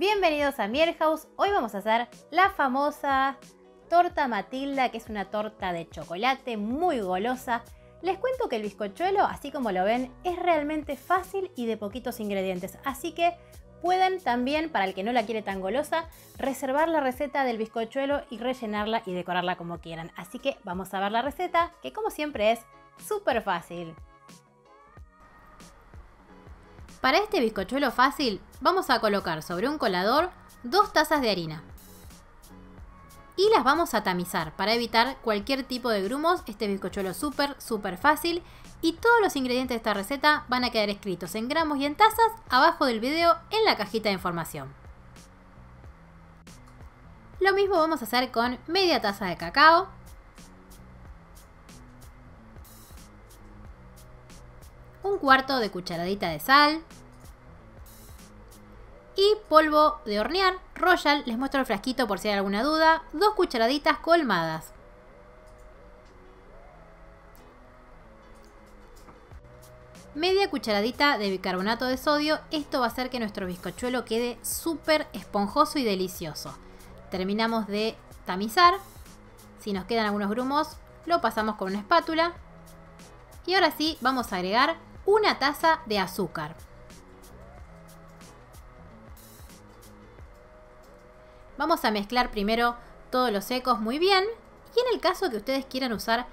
Bienvenidos a Miel House. Hoy vamos a hacer la famosa torta Matilda, que es una torta de chocolate muy golosa. Les cuento que el bizcochuelo, así como lo ven, es realmente fácil y de poquitos ingredientes, así que pueden también, para el que no la quiere tan golosa, reservar la receta del bizcochuelo y rellenarla y decorarla como quieran. Así que vamos a ver la receta, que como siempre es súper fácil. Para este bizcochuelo fácil vamos a colocar sobre un colador dos tazas de harina. Y las vamos a tamizar para evitar cualquier tipo de grumos. Este bizcochuelo súper, súper fácil. Y todos los ingredientes de esta receta van a quedar escritos en gramos y en tazas abajo del video en la cajita de información. Lo mismo vamos a hacer con media taza de cacao, un cuarto de cucharadita de sal y polvo de hornear, Royal, les muestro el frasquito por si hay alguna duda, dos cucharaditas colmadas. Media cucharadita de bicarbonato de sodio, esto va a hacer que nuestro bizcochuelo quede súper esponjoso y delicioso. Terminamos de tamizar, si nos quedan algunos grumos lo pasamos con una espátula. Y ahora sí vamos a agregar una taza de azúcar. Vamos a mezclar primero todos los secos muy bien y en el caso que ustedes quieran usar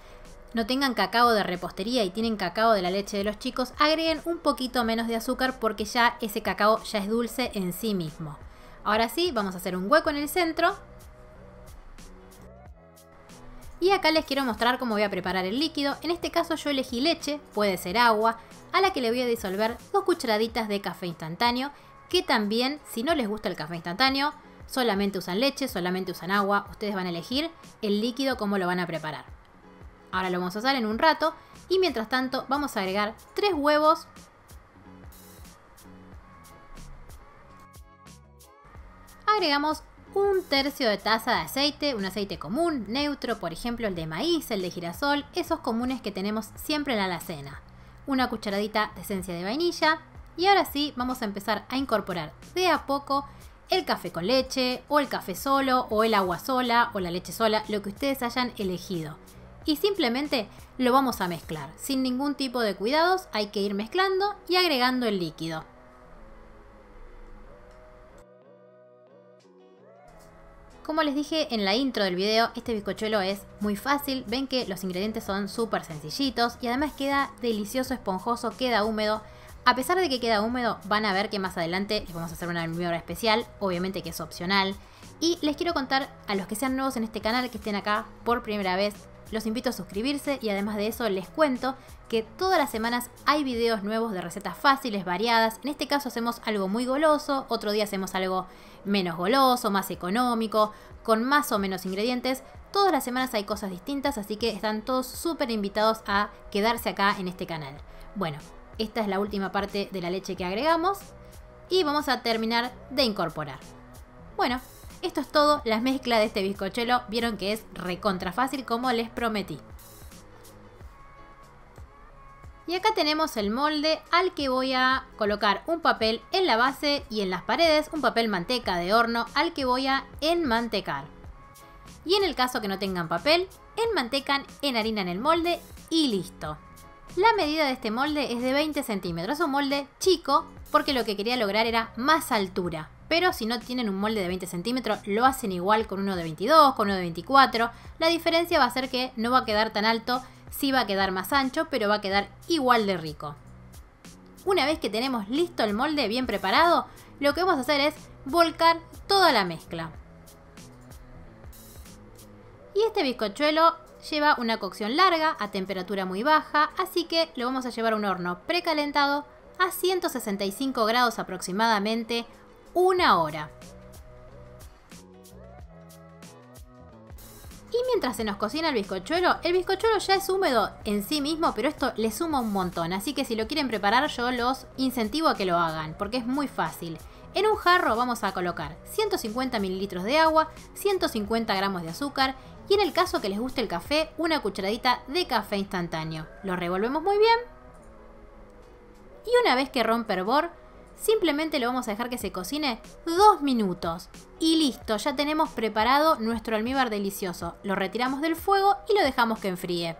no tengan cacao de repostería y tienen cacao de la leche de los chicos, agreguen un poquito menos de azúcar porque ya ese cacao ya es dulce en sí mismo. Ahora sí, vamos a hacer un hueco en el centro. Y acá les quiero mostrar cómo voy a preparar el líquido. En este caso yo elegí leche, puede ser agua, a la que le voy a disolver dos cucharaditas de café instantáneo, que también, si no les gusta el café instantáneo, solamente usan leche, solamente usan agua, ustedes van a elegir el líquido cómo lo van a preparar. Ahora lo vamos a usar en un rato y mientras tanto vamos a agregar tres huevos agregamos un tercio de taza de aceite, un aceite común, neutro, por ejemplo el de maíz, el de girasol, esos comunes que tenemos siempre en la alacena una cucharadita de esencia de vainilla y ahora sí vamos a empezar a incorporar de a poco el café con leche o el café solo o el agua sola o la leche sola, lo que ustedes hayan elegido. Y simplemente lo vamos a mezclar. Sin ningún tipo de cuidados hay que ir mezclando y agregando el líquido. Como les dije en la intro del video, este bizcochuelo es muy fácil, ven que los ingredientes son súper sencillitos y además queda delicioso, esponjoso, queda húmedo. A pesar de que queda húmedo, van a ver que más adelante les vamos a hacer una almíbar especial, obviamente que es opcional. Y les quiero contar a los que sean nuevos en este canal, que estén acá por primera vez, los invito a suscribirse y además de eso les cuento que todas las semanas hay videos nuevos de recetas fáciles, variadas. En este caso hacemos algo muy goloso, otro día hacemos algo menos goloso, más económico, con más o menos ingredientes. Todas las semanas hay cosas distintas, así que están todos súper invitados a quedarse acá en este canal. Bueno, esta es la última parte de la leche que agregamos y vamos a terminar de incorporar. Bueno, esto es todo, la mezcla de este bizcochuelo, vieron que es recontra fácil como les prometí. Y acá tenemos el molde al que voy a colocar un papel en la base y en las paredes, un papel manteca de horno al que voy a enmantecar. Y en el caso que no tengan papel, enmantecan en harina en el molde y listo. La medida de este molde es de 20 centímetros, un molde chico porque lo que quería lograr era más altura. Pero si no tienen un molde de 20 centímetros, lo hacen igual con uno de 22, con uno de 24. La diferencia va a ser que no va a quedar tan alto Sí va a quedar más ancho, pero va a quedar igual de rico. Una vez que tenemos listo el molde bien preparado, lo que vamos a hacer es volcar toda la mezcla. Y este bizcochuelo lleva una cocción larga a temperatura muy baja, así que lo vamos a llevar a un horno precalentado a 165 grados aproximadamente una hora. Y mientras se nos cocina el bizcochuelo, el bizcochuelo ya es húmedo en sí mismo, pero esto le suma un montón. Así que si lo quieren preparar, yo los incentivo a que lo hagan, porque es muy fácil. En un jarro vamos a colocar 150 mililitros de agua, 150 gramos de azúcar y en el caso que les guste el café, una cucharadita de café instantáneo. Lo revolvemos muy bien. Y una vez que rompe hervor, Simplemente lo vamos a dejar que se cocine dos minutos. Y listo, ya tenemos preparado nuestro almíbar delicioso. Lo retiramos del fuego y lo dejamos que enfríe.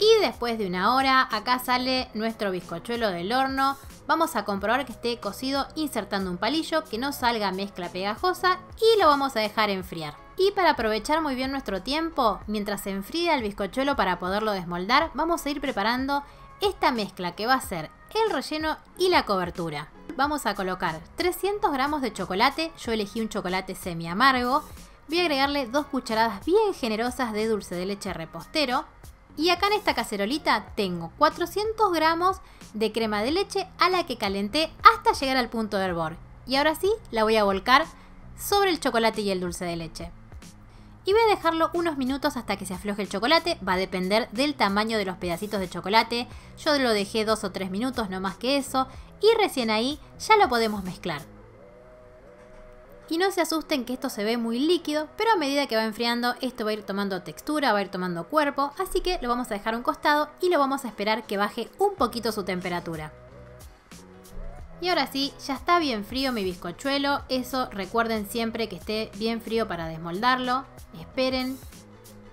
Y después de una hora, acá sale nuestro bizcochuelo del horno. Vamos a comprobar que esté cocido insertando un palillo, que no salga mezcla pegajosa y lo vamos a dejar enfriar. Y para aprovechar muy bien nuestro tiempo, mientras se enfría el bizcochuelo para poderlo desmoldar, vamos a ir preparando esta mezcla que va a ser el relleno y la cobertura. Vamos a colocar 300 gramos de chocolate, yo elegí un chocolate semi amargo. Voy a agregarle dos cucharadas bien generosas de dulce de leche repostero. Y acá en esta cacerolita tengo 400 gramos de crema de leche a la que calenté hasta llegar al punto de hervor. Y ahora sí, la voy a volcar sobre el chocolate y el dulce de leche. Y voy a dejarlo unos minutos hasta que se afloje el chocolate, va a depender del tamaño de los pedacitos de chocolate. Yo lo dejé dos o tres minutos, no más que eso, y recién ahí ya lo podemos mezclar. Y no se asusten que esto se ve muy líquido, pero a medida que va enfriando esto va a ir tomando textura, va a ir tomando cuerpo, así que lo vamos a dejar a un costado y lo vamos a esperar que baje un poquito su temperatura. Y ahora sí, ya está bien frío mi bizcochuelo, eso recuerden siempre que esté bien frío para desmoldarlo, esperen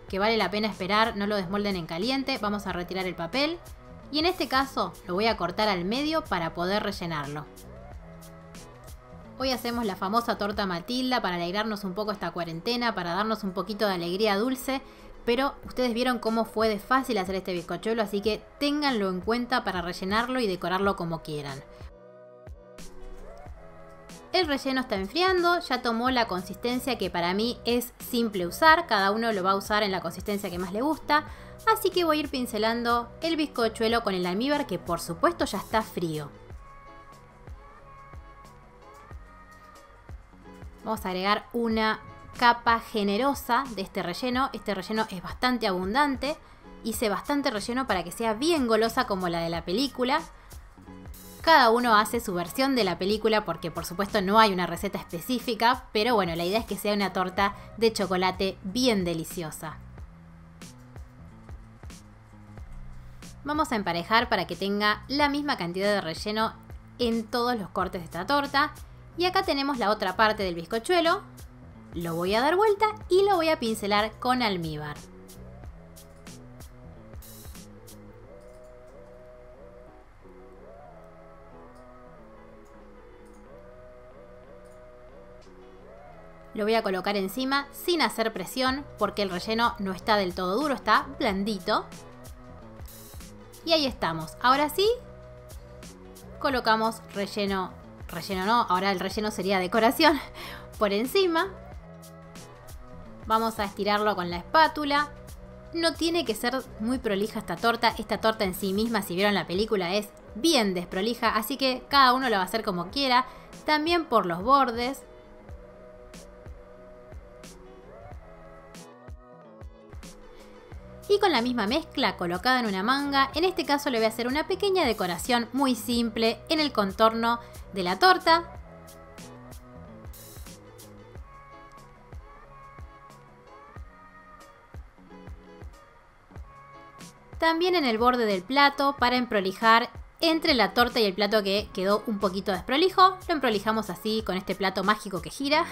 que vale la pena esperar, no lo desmolden en caliente, vamos a retirar el papel y en este caso lo voy a cortar al medio para poder rellenarlo. Hoy hacemos la famosa torta Matilda para alegrarnos un poco esta cuarentena, para darnos un poquito de alegría dulce. Pero ustedes vieron cómo fue de fácil hacer este bizcochuelo, así que ténganlo en cuenta para rellenarlo y decorarlo como quieran. El relleno está enfriando, ya tomó la consistencia que para mí es simple usar, cada uno lo va a usar en la consistencia que más le gusta, así que voy a ir pincelando el bizcochuelo con el almíbar que por supuesto ya está frío. Vamos a agregar una capa generosa de este relleno. Este relleno es bastante abundante. Hice bastante relleno para que sea bien golosa como la de la película. Cada uno hace su versión de la película porque por supuesto no hay una receta específica, pero bueno, la idea es que sea una torta de chocolate bien deliciosa. Vamos a emparejar para que tenga la misma cantidad de relleno en todos los cortes de esta torta. Y acá tenemos la otra parte del bizcochuelo. Lo voy a dar vuelta y lo voy a pincelar con almíbar. Lo voy a colocar encima sin hacer presión porque el relleno no está del todo duro, está blandito. Y ahí estamos. Ahora sí, colocamos relleno relleno no, ahora el relleno sería decoración por encima. Vamos a estirarlo con la espátula. No tiene que ser muy prolija esta torta. Esta torta en sí misma, si vieron la película, es bien desprolija. Así que cada uno lo va a hacer como quiera. También por los bordes. Y con la misma mezcla colocada en una manga, en este caso le voy a hacer una pequeña decoración muy simple en el contorno de la torta. También en el borde del plato para emprolijar entre la torta y el plato que quedó un poquito desprolijo. Lo emprolijamos así con este plato mágico que gira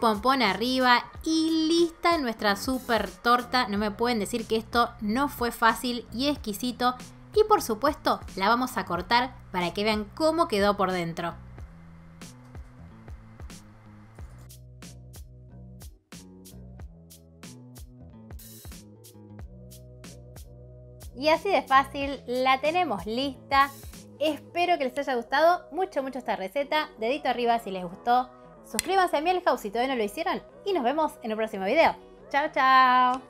pompón arriba y lista nuestra super torta. No me pueden decir que esto no fue fácil y exquisito. Y por supuesto la vamos a cortar para que vean cómo quedó por dentro. Y así de fácil la tenemos lista. Espero que les haya gustado mucho, mucho esta receta. Dedito arriba si les gustó. Suscríbanse a House si todavía no lo hicieron y nos vemos en el próximo video. Chao, chao.